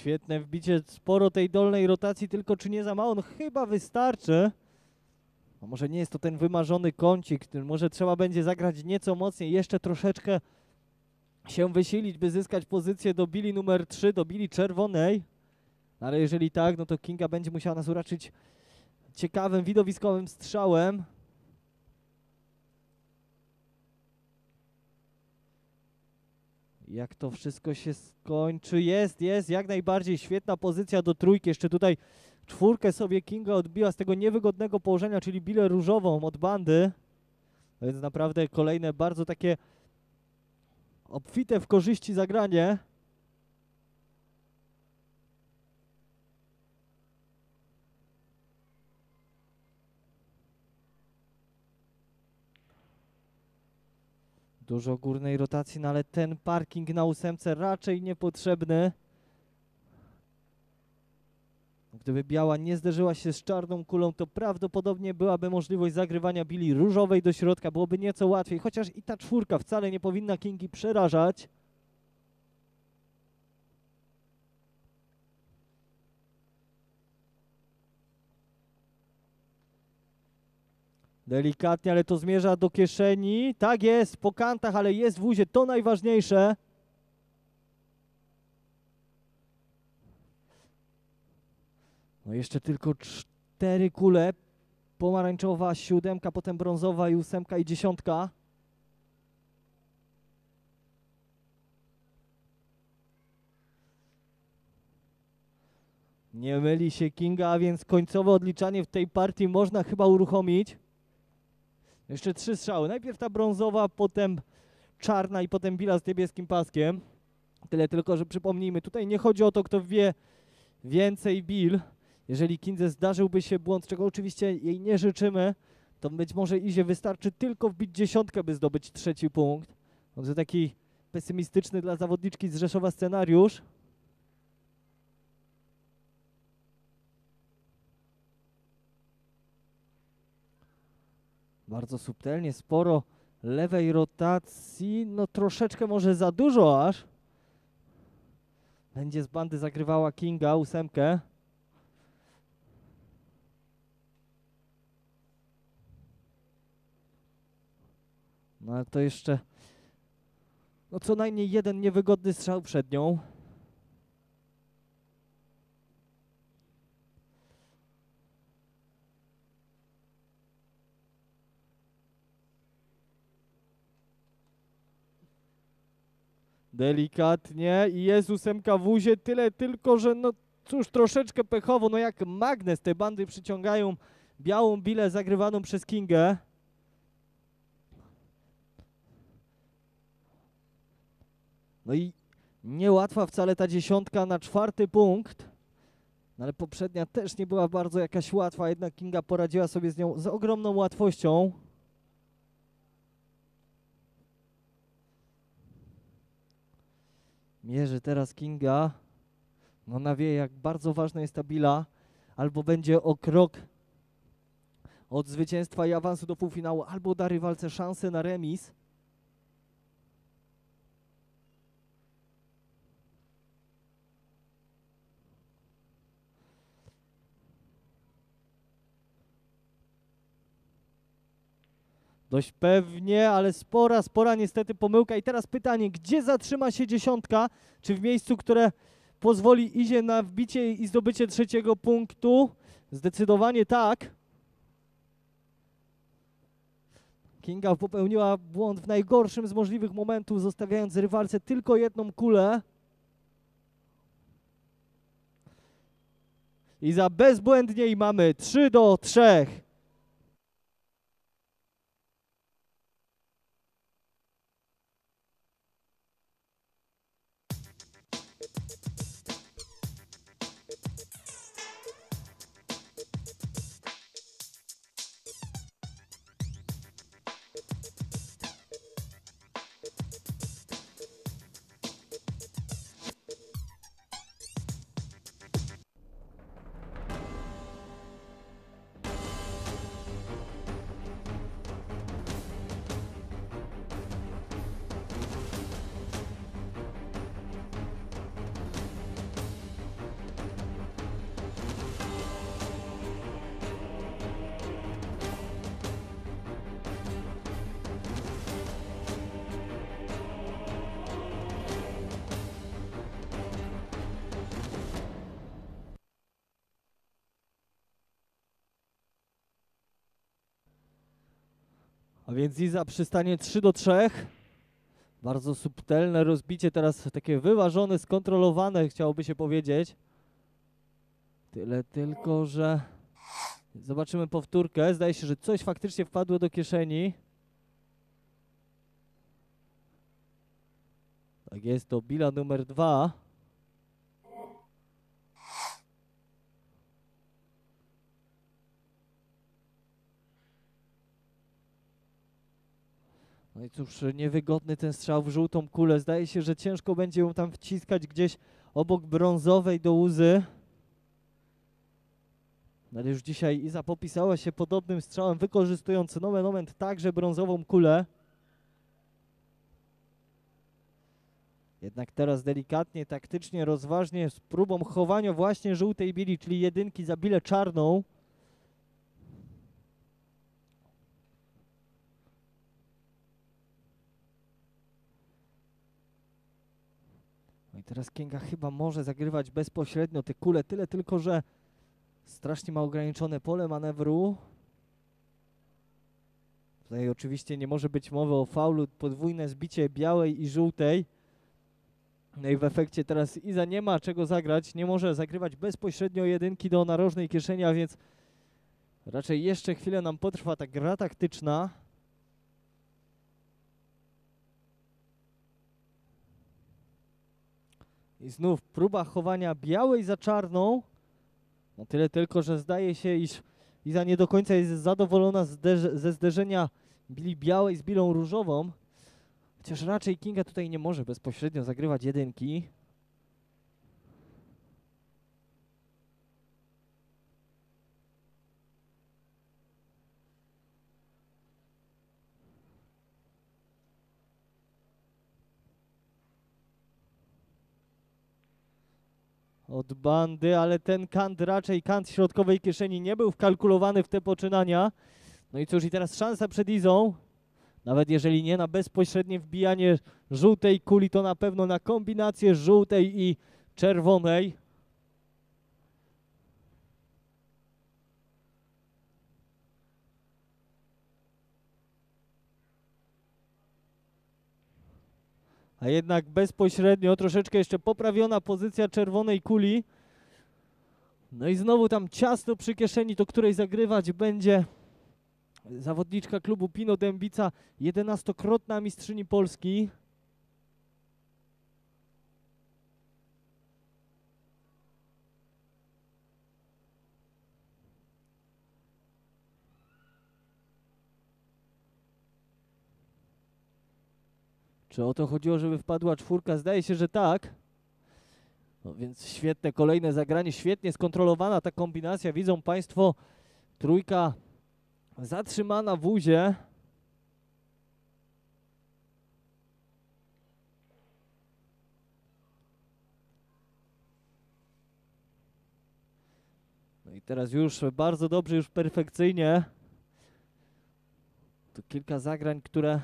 [SPEAKER 1] Świetne wbicie, sporo tej dolnej rotacji, tylko czy nie za mało? No chyba wystarczy. No może nie jest to ten wymarzony kącik, może trzeba będzie zagrać nieco mocniej, jeszcze troszeczkę się wysilić, by zyskać pozycję do bili numer 3, do bili czerwonej. Ale jeżeli tak, no to Kinga będzie musiała nas uraczyć ciekawym, widowiskowym strzałem. Jak to wszystko się skończy? Jest, jest, jak najbardziej świetna pozycja do trójki. Jeszcze tutaj czwórkę sobie Kinga odbiła z tego niewygodnego położenia, czyli bilę różową od bandy. Więc naprawdę kolejne bardzo takie obfite w korzyści zagranie. Dużo górnej rotacji, no ale ten parking na ósemce raczej niepotrzebny. Gdyby biała nie zderzyła się z czarną kulą, to prawdopodobnie byłaby możliwość zagrywania bili różowej do środka. Byłoby nieco łatwiej, chociaż i ta czwórka wcale nie powinna Kingi przerażać. Delikatnie, ale to zmierza do kieszeni. Tak jest, po kantach, ale jest w uzie, to najważniejsze. No jeszcze tylko cztery kule. Pomarańczowa siódemka, potem brązowa i ósemka i dziesiątka. Nie myli się Kinga, a więc końcowe odliczanie w tej partii można chyba uruchomić. Jeszcze trzy strzały. Najpierw ta brązowa, potem czarna i potem bila z niebieskim paskiem. Tyle tylko, że przypomnijmy, tutaj nie chodzi o to, kto wie więcej bil. Jeżeli Kindze zdarzyłby się błąd, czego oczywiście jej nie życzymy, to być może Izie wystarczy tylko wbić dziesiątkę, by zdobyć trzeci punkt. Także taki pesymistyczny dla zawodniczki z Rzeszowa scenariusz. Bardzo subtelnie, sporo lewej rotacji, no troszeczkę może za dużo aż. Będzie z bandy zagrywała Kinga, ósemkę. No ale to jeszcze, no co najmniej jeden niewygodny strzał przed nią. Delikatnie i jest ósemka w tyle tylko, że no cóż, troszeczkę pechowo, no jak magnes te bandy przyciągają białą bilę zagrywaną przez Kingę. No i niełatwa wcale ta dziesiątka na czwarty punkt. No ale poprzednia też nie była bardzo jakaś łatwa, jednak Kinga poradziła sobie z nią z ogromną łatwością. Mierzy teraz Kinga. No ona wie, jak bardzo ważna jest ta bila. Albo będzie o krok od zwycięstwa i awansu do półfinału, albo da rywalce szansę na remis. Dość pewnie, ale spora, spora niestety pomyłka. I teraz pytanie, gdzie zatrzyma się dziesiątka? Czy w miejscu, które pozwoli Izie na wbicie i zdobycie trzeciego punktu? Zdecydowanie tak. Kinga popełniła błąd w najgorszym z możliwych momentów, zostawiając rywalce tylko jedną kulę. I za bezbłędniej mamy 3 do 3. więc Iza przystanie 3 do 3. Bardzo subtelne rozbicie, teraz takie wyważone, skontrolowane, chciałoby się powiedzieć. Tyle tylko, że zobaczymy powtórkę. Zdaje się, że coś faktycznie wpadło do kieszeni. Tak jest, to Bila numer 2. No i cóż, niewygodny ten strzał w żółtą kulę. Zdaje się, że ciężko będzie ją tam wciskać gdzieś obok brązowej do łzy. No ale już dzisiaj Iza popisała się podobnym strzałem, wykorzystując nomen moment także brązową kulę. Jednak teraz delikatnie, taktycznie, rozważnie, z próbą chowania właśnie żółtej bili, czyli jedynki za bilę czarną. Teraz Kinga chyba może zagrywać bezpośrednio te kule, tyle tylko, że strasznie ma ograniczone pole manewru. Tutaj oczywiście nie może być mowy o faulu, podwójne zbicie białej i żółtej. No i w efekcie teraz Iza nie ma czego zagrać, nie może zagrywać bezpośrednio jedynki do narożnej kieszeni, a więc raczej jeszcze chwilę nam potrwa ta gra taktyczna. I znów próba chowania białej za czarną. No tyle tylko, że zdaje się, iż Iza nie do końca jest zadowolona ze zderzenia bili białej z bilą różową. Chociaż raczej Kinga tutaj nie może bezpośrednio zagrywać jedynki. Od bandy, ale ten kant raczej kant środkowej kieszeni nie był wkalkulowany w te poczynania. No i cóż, i teraz szansa przed Izą. Nawet jeżeli nie na bezpośrednie wbijanie żółtej kuli, to na pewno na kombinację żółtej i czerwonej. A jednak bezpośrednio troszeczkę jeszcze poprawiona pozycja czerwonej kuli. No i znowu tam ciasno przy kieszeni, do której zagrywać będzie zawodniczka klubu Pino Dębica, 11-krotna mistrzyni Polski. Czy o to chodziło, żeby wpadła czwórka? Zdaje się, że tak. No więc świetne kolejne zagranie, świetnie skontrolowana ta kombinacja. Widzą Państwo, trójka zatrzymana w uzie. No i teraz już bardzo dobrze, już perfekcyjnie. To kilka zagrań, które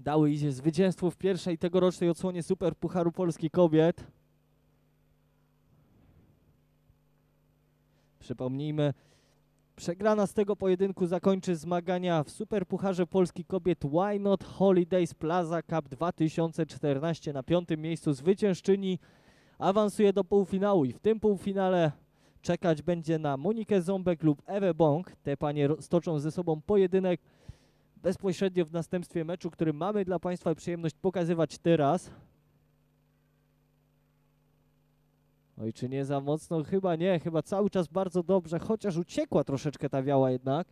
[SPEAKER 1] dały idzie zwycięstwo w pierwszej tegorocznej odsłonie Super Pucharu Polski Kobiet. Przypomnijmy, Przegrana z tego pojedynku zakończy zmagania w Superpucharze Polski Kobiet Why Not Holidays Plaza Cup 2014 na piątym miejscu zwyciężczyni awansuje do półfinału i w tym półfinale czekać będzie na Monikę Ząbek lub Ewę Bąk. Te panie stoczą ze sobą pojedynek bezpośrednio w następstwie meczu, który mamy dla Państwa przyjemność pokazywać teraz. Oj, czy nie za mocno? Chyba nie, chyba cały czas bardzo dobrze, chociaż uciekła troszeczkę ta wiała jednak.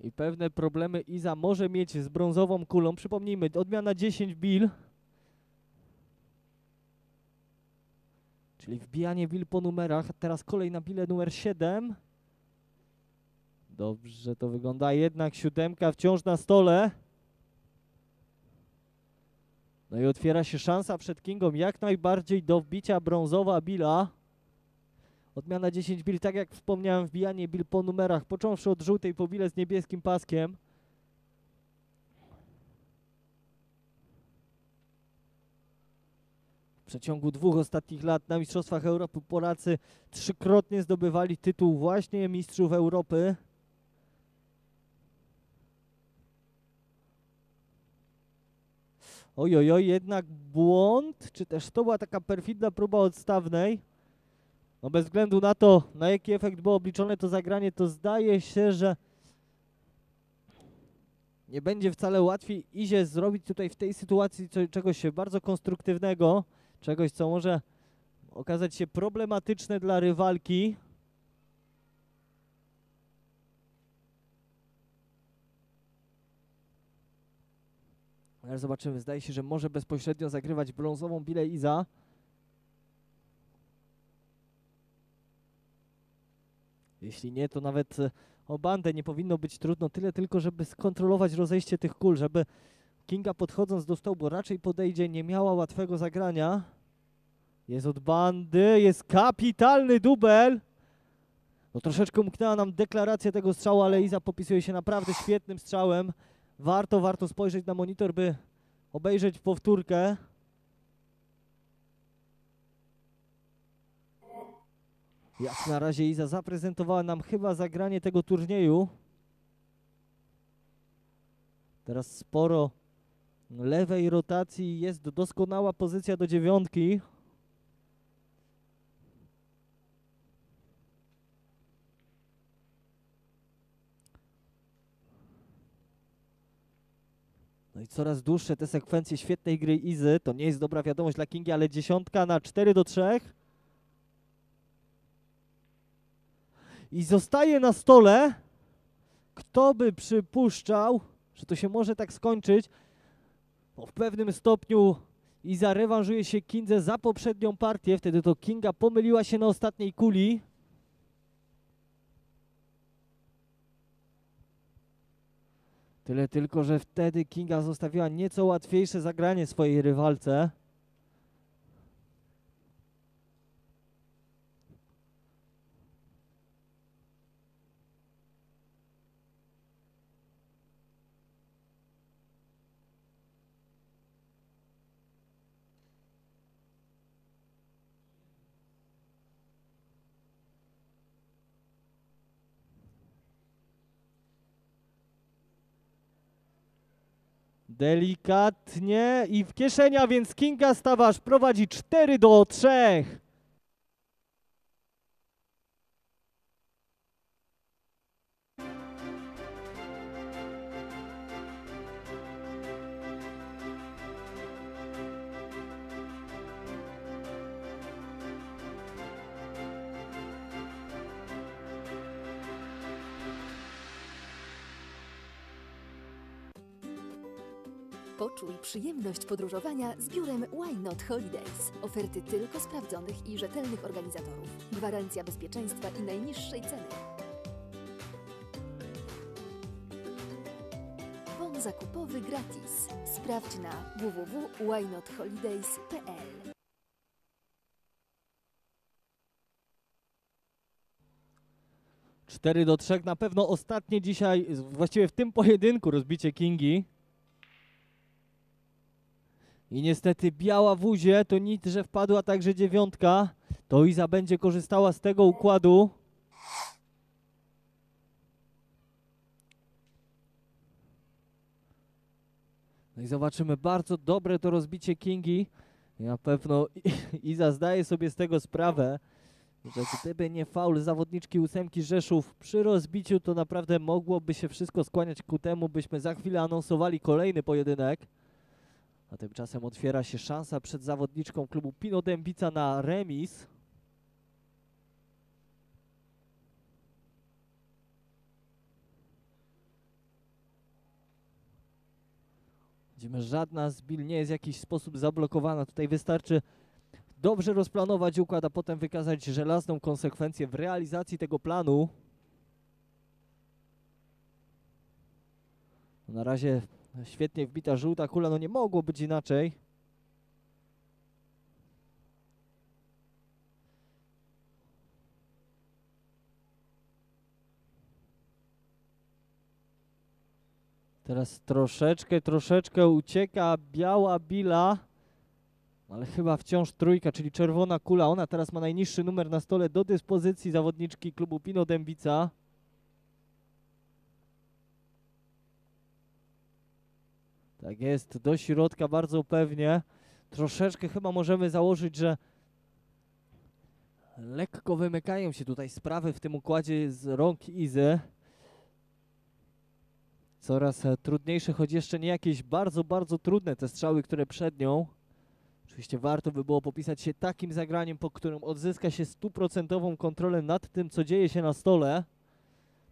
[SPEAKER 1] I pewne problemy Iza może mieć z brązową kulą. Przypomnijmy, odmiana 10 bil. Czyli wbijanie bil po numerach. Teraz kolej na bilę numer 7. Dobrze to wygląda, jednak siódemka wciąż na stole. No i otwiera się szansa przed Kingą jak najbardziej do wbicia brązowa billa. Odmiana 10 bil, tak jak wspomniałem, wbijanie bil po numerach, począwszy od żółtej po bile z niebieskim paskiem. W przeciągu dwóch ostatnich lat na Mistrzostwach Europy Polacy trzykrotnie zdobywali tytuł właśnie Mistrzów Europy. Oj, oj, jednak błąd, czy też to była taka perfidna próba odstawnej? No bez względu na to, na jaki efekt było obliczone to zagranie, to zdaje się, że nie będzie wcale łatwiej Izie zrobić tutaj w tej sytuacji czegoś bardzo konstruktywnego, czegoś, co może okazać się problematyczne dla rywalki. Ale zobaczymy, zdaje się, że może bezpośrednio zagrywać brązową bilę Iza. Jeśli nie, to nawet e, o bandę nie powinno być trudno, tyle tylko, żeby skontrolować rozejście tych kul, żeby Kinga podchodząc do stołu, raczej podejdzie, nie miała łatwego zagrania. Jest od bandy, jest kapitalny dubel. No troszeczkę umknęła nam deklaracja tego strzału, ale Iza popisuje się naprawdę świetnym strzałem. Warto, warto spojrzeć na monitor, by obejrzeć powtórkę. Jak na razie Iza zaprezentowała nam chyba zagranie tego turnieju. Teraz sporo lewej rotacji, jest doskonała pozycja do dziewiątki. No coraz dłuższe te sekwencje świetnej gry Izy. To nie jest dobra wiadomość dla Kingi, ale dziesiątka na 4 do 3. I zostaje na stole. Kto by przypuszczał, że to się może tak skończyć? Bo w pewnym stopniu Iza rewanżuje się Kindze za poprzednią partię. Wtedy to Kinga pomyliła się na ostatniej kuli. Tyle tylko, że wtedy Kinga zostawiła nieco łatwiejsze zagranie swojej rywalce. Delikatnie i w kieszenia, więc Kinga Stawarz prowadzi 4 do 3.
[SPEAKER 2] Poczuj przyjemność podróżowania z biurem Why Not Holidays. Oferty tylko sprawdzonych i rzetelnych organizatorów. Gwarancja bezpieczeństwa i najniższej ceny. Bon zakupowy gratis. Sprawdź na www.whynotholidays.pl
[SPEAKER 1] 4 do 3 na pewno ostatnie dzisiaj, właściwie w tym pojedynku rozbicie Kingi. I niestety biała w uzie, to nic, że wpadła także dziewiątka. To Iza będzie korzystała z tego układu. No i zobaczymy, bardzo dobre to rozbicie Kingi. Na pewno [LAUGHS] Iza zdaje sobie z tego sprawę, że gdyby nie faul zawodniczki ósemki Rzeszów przy rozbiciu, to naprawdę mogłoby się wszystko skłaniać ku temu, byśmy za chwilę anonsowali kolejny pojedynek. A tymczasem otwiera się szansa przed zawodniczką klubu Pino Dębica na remis. Widzimy, żadna z bil nie jest w jakiś sposób zablokowana. Tutaj wystarczy dobrze rozplanować układ, a potem wykazać żelazną konsekwencję w realizacji tego planu. Na razie świetnie wbita żółta kula, no nie mogło być inaczej. Teraz troszeczkę, troszeczkę ucieka biała bila. Ale chyba wciąż trójka, czyli czerwona kula. Ona teraz ma najniższy numer na stole do dyspozycji zawodniczki klubu Pino Dębica. Tak jest, do środka bardzo pewnie. Troszeczkę chyba możemy założyć, że lekko wymykają się tutaj sprawy w tym układzie z rąk Izy. Coraz e, trudniejsze, choć jeszcze nie jakieś bardzo, bardzo trudne te strzały, które przed nią. Oczywiście warto by było popisać się takim zagraniem, po którym odzyska się stuprocentową kontrolę nad tym, co dzieje się na stole.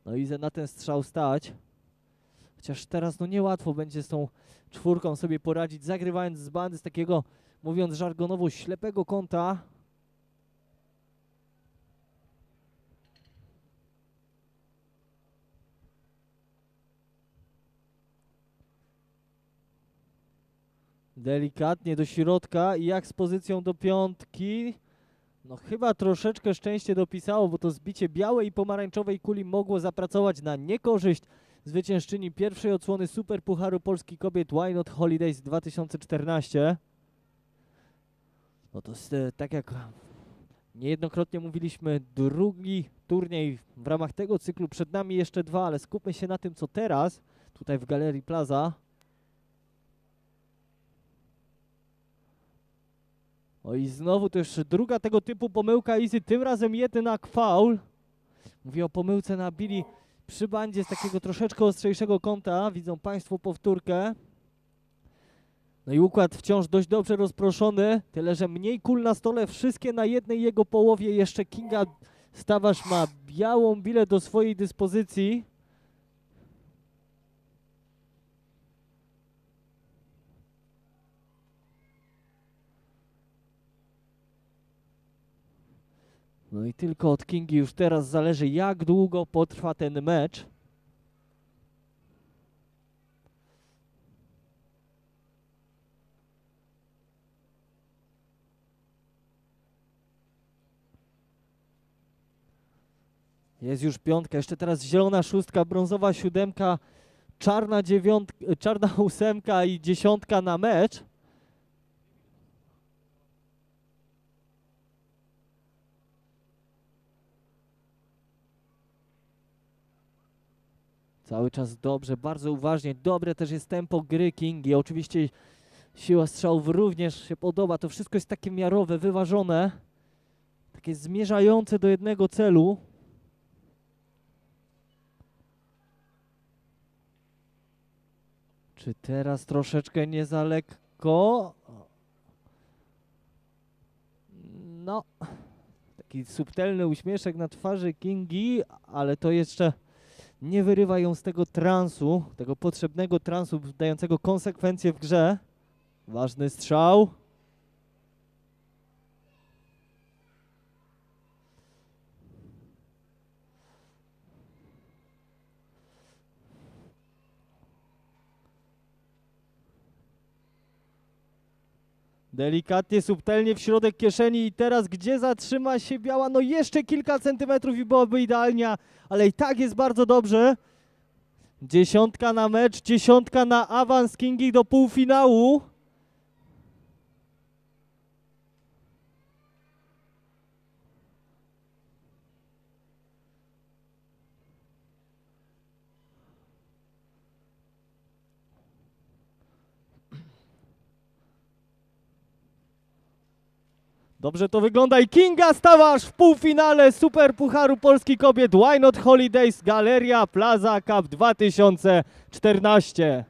[SPEAKER 1] No i na ten strzał stać. Chociaż teraz no niełatwo będzie z tą czwórką sobie poradzić, zagrywając z bandy z takiego, mówiąc żargonowo, ślepego kąta. Delikatnie do środka i jak z pozycją do piątki. No chyba troszeczkę szczęście dopisało, bo to zbicie białej i pomarańczowej kuli mogło zapracować na niekorzyść zwyciężczyni pierwszej odsłony Super Pucharu Polski Kobiet Why Not Holidays 2014. No to e, tak jak niejednokrotnie mówiliśmy, drugi turniej w ramach tego cyklu. Przed nami jeszcze dwa, ale skupmy się na tym, co teraz, tutaj w Galerii Plaza. O i znowu też druga tego typu pomyłka Easy, tym razem jednak faul. Mówię o pomyłce na Billy przy bandzie z takiego troszeczkę ostrzejszego kąta. Widzą Państwo powtórkę. No i układ wciąż dość dobrze rozproszony, tyle że mniej kul na stole, wszystkie na jednej jego połowie. Jeszcze Kinga Stawarz ma białą bilę do swojej dyspozycji. No i tylko od Kingi już teraz zależy, jak długo potrwa ten mecz. Jest już piątka, jeszcze teraz zielona szóstka, brązowa siódemka, czarna dziewiątka, czarna ósemka i dziesiątka na mecz. Cały czas dobrze, bardzo uważnie. Dobre też jest tempo gry Kingi. Oczywiście siła strzałów również się podoba. To wszystko jest takie miarowe, wyważone. Takie zmierzające do jednego celu. Czy teraz troszeczkę nie za lekko? No, taki subtelny uśmieszek na twarzy Kingi, ale to jeszcze nie wyrywa ją z tego transu, tego potrzebnego transu dającego konsekwencje w grze. Ważny strzał. Delikatnie, subtelnie w środek kieszeni i teraz gdzie zatrzyma się biała? No jeszcze kilka centymetrów i byłoby idealnie, ale i tak jest bardzo dobrze. Dziesiątka na mecz, dziesiątka na awans Kingi do półfinału. Dobrze to wygląda i Kinga Stawarz w półfinale Super Pucharu Polski Kobiet Why Not Holidays Galeria Plaza Cup 2014.